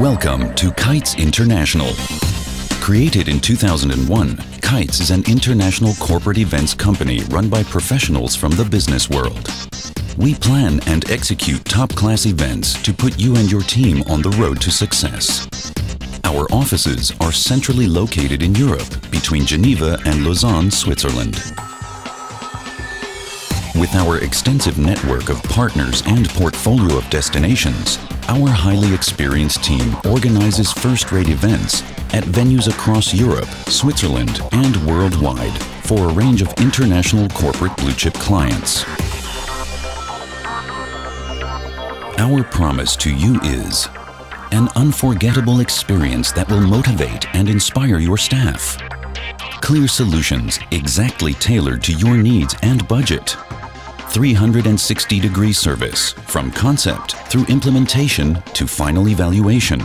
Welcome to Kites International. Created in 2001, Kites is an international corporate events company run by professionals from the business world. We plan and execute top-class events to put you and your team on the road to success. Our offices are centrally located in Europe between Geneva and Lausanne, Switzerland. With our extensive network of partners and portfolio of destinations, our highly experienced team organizes first-rate events at venues across Europe, Switzerland, and worldwide for a range of international corporate blue-chip clients. Our promise to you is an unforgettable experience that will motivate and inspire your staff. Clear solutions exactly tailored to your needs and budget. 360 degree service from concept through implementation to final evaluation.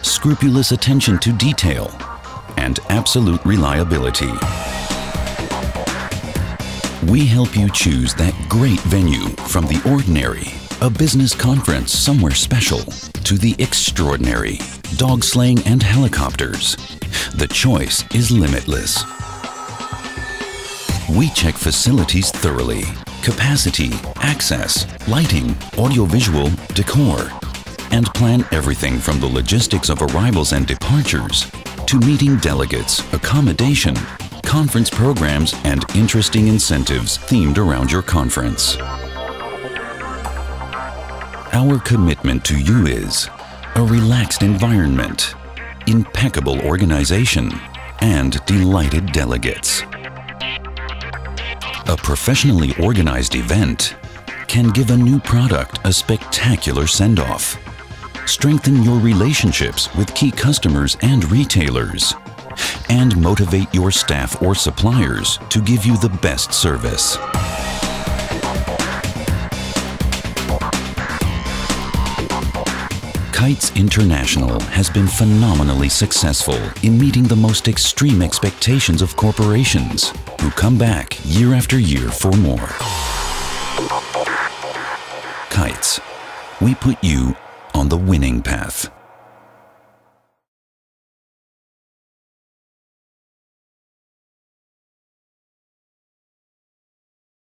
Scrupulous attention to detail and absolute reliability. We help you choose that great venue from the ordinary, a business conference somewhere special, to the extraordinary, dog sleighing and helicopters. The choice is limitless. We check facilities thoroughly capacity, access, lighting, audiovisual, decor, and plan everything from the logistics of arrivals and departures to meeting delegates, accommodation, conference programs, and interesting incentives themed around your conference. Our commitment to you is a relaxed environment, impeccable organization, and delighted delegates. A professionally organized event can give a new product a spectacular send-off. Strengthen your relationships with key customers and retailers. And motivate your staff or suppliers to give you the best service. Kites International has been phenomenally successful in meeting the most extreme expectations of corporations who come back year after year for more. Kites, we put you on the winning path.